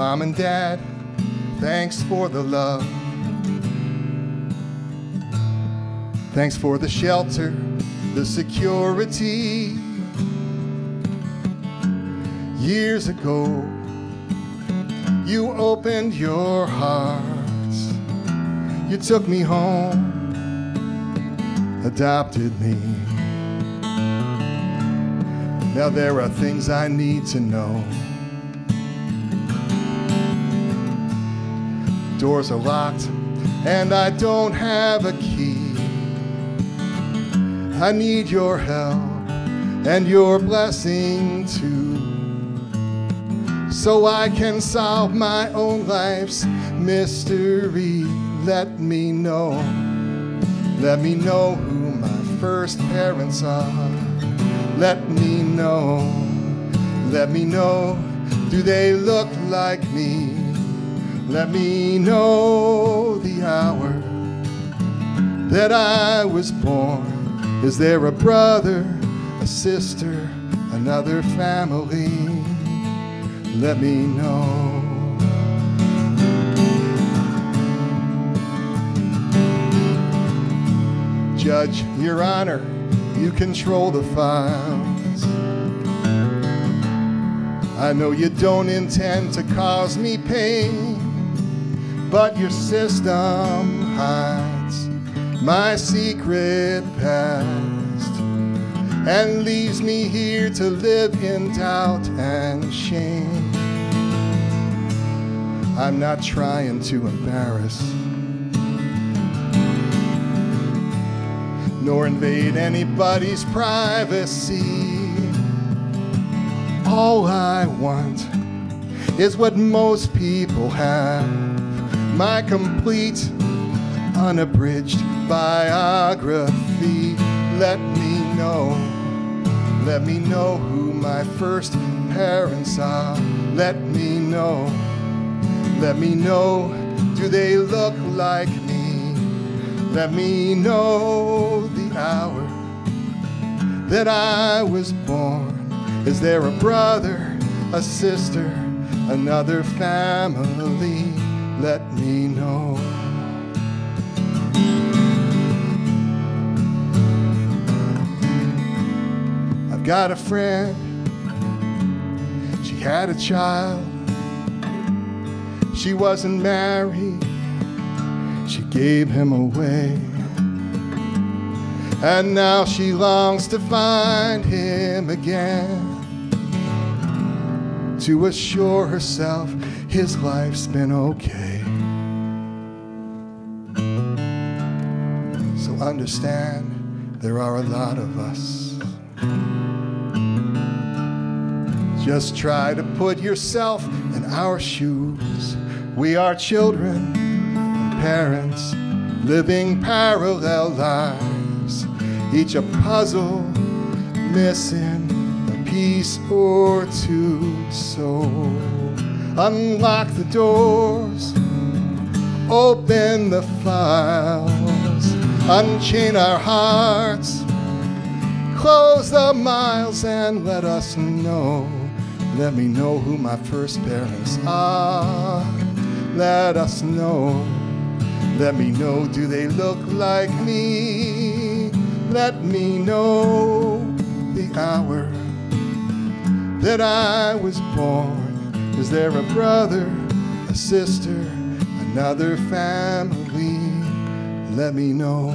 Mom and Dad, thanks for the love. Thanks for the shelter, the security. Years ago, you opened your hearts. You took me home, adopted me. Now there are things I need to know. Doors are locked, and I don't have a key. I need your help and your blessing too. So I can solve my own life's mystery. Let me know, let me know who my first parents are. Let me know, let me know, do they look like me? Let me know the hour that I was born. Is there a brother, a sister, another family? Let me know. Judge, Your Honor, you control the files. I know you don't intend to cause me pain, but your system hides my secret past and leaves me here to live in doubt and shame. I'm not trying to embarrass nor invade anybody's privacy. All I want is what most people have my complete, unabridged biography. Let me know, let me know who my first parents are. Let me know, let me know, do they look like me? Let me know the hour that I was born. Is there a brother, a sister, another family? Let me know. I've got a friend, she had a child. She wasn't married she gave him away. And now she longs to find him again. To assure herself his life's been okay. So understand there are a lot of us. Just try to put yourself in our shoes. We are children and parents living parallel lives, each a puzzle missing a piece or two. So unlock the doors, open the files, unchain our hearts, close the miles, and let us know. Let me know who my first parents are. Let us know. Let me know, do they look like me? Let me know the hour that I was born. Is there a brother, a sister, another family? Let me know.